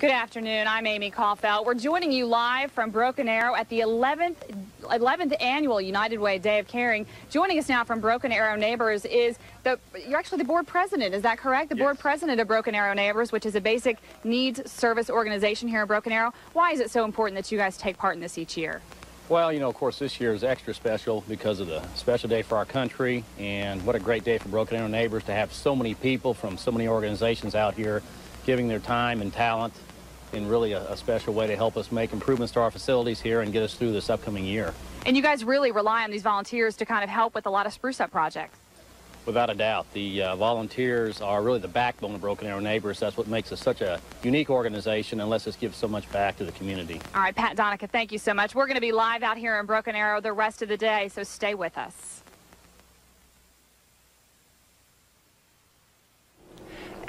Good afternoon. I'm Amy Kaufeldt. We're joining you live from Broken Arrow at the 11th, 11th annual United Way Day of Caring. Joining us now from Broken Arrow Neighbors is the you're actually the board president. Is that correct? The yes. board president of Broken Arrow Neighbors, which is a basic needs service organization here in Broken Arrow. Why is it so important that you guys take part in this each year? Well, you know, of course, this year is extra special because of the special day for our country, and what a great day for Broken Arrow Neighbors to have so many people from so many organizations out here giving their time and talent in really a, a, special way to help us make improvements to our facilities here and get us through this upcoming year. And you guys really rely on these volunteers to kind of help with a lot of spruce up projects. Without a doubt. The uh, volunteers are really the backbone of Broken Arrow Neighbors. That's what makes us such a unique organization and lets us give so much back to the community. All right, Pat Donica, thank you so much. We're going to be live out here in Broken Arrow the rest of the day, so stay with us.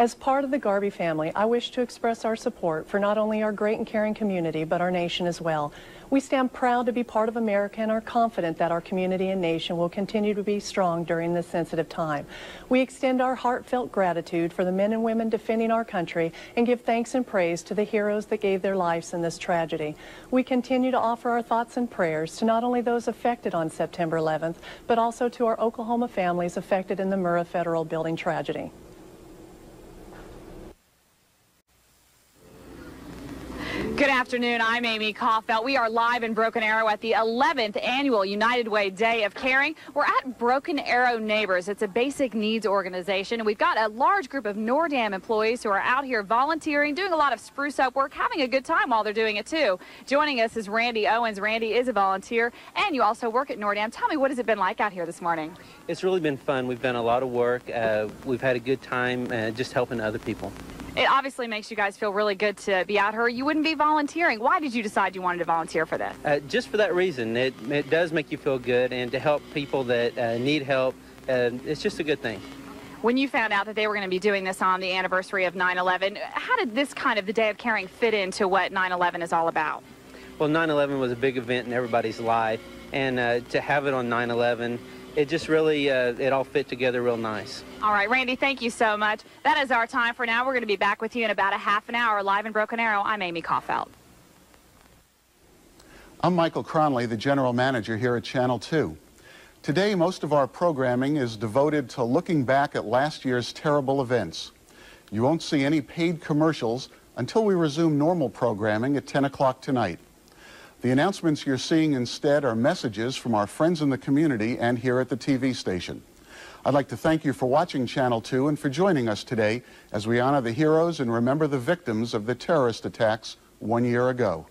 As part of the Garbe family, I wish to express our support for not only our great and caring community, but our nation as well. We stand proud to be part of America and are confident that our community and nation will continue to be strong during this sensitive time. We extend our heartfelt gratitude for the men and women defending our country and give thanks and praise to the heroes that gave their lives in this tragedy. We continue to offer our thoughts and prayers to not only those affected on September 11th, but also to our Oklahoma families affected in the Murrah Federal Building tragedy. Good afternoon. I'm Amy Kaufeldt. We are live in Broken Arrow at the 11th annual United Way Day of Caring. We're at Broken Arrow Neighbors. It's a basic needs organization. And we've got a large group of Nordam employees who are out here volunteering, doing a lot of spruce up work, having a good time while they're doing it too. Joining us is Randy Owens. Randy is a volunteer and you also work at Nordam. Tell me, what has it been like out here this morning? It's really been fun. We've done a lot of work. Uh, we've had a good time uh, just helping other people. It obviously makes you guys feel really good to be out here. You wouldn't be volunteering. Why did you decide you wanted to volunteer for this? Uh, just for that reason. It, it does make you feel good, and to help people that uh, need help, uh, it's just a good thing. When you found out that they were going to be doing this on the anniversary of 9-11, how did this kind of the Day of Caring fit into what 9-11 is all about? Well, 9-11 was a big event in everybody's life, and uh, to have it on 9-11, it just really, uh, it all fit together real nice. All right, Randy, thank you so much. That is our time for now. We're going to be back with you in about a half an hour live in Broken Arrow. I'm Amy Kaufeldt. I'm Michael Kronley, the general manager here at Channel 2. Today, most of our programming is devoted to looking back at last year's terrible events. You won't see any paid commercials until we resume normal programming at 10 o'clock tonight. The announcements you're seeing instead are messages from our friends in the community and here at the TV station. I'd like to thank you for watching Channel 2 and for joining us today as we honor the heroes and remember the victims of the terrorist attacks one year ago.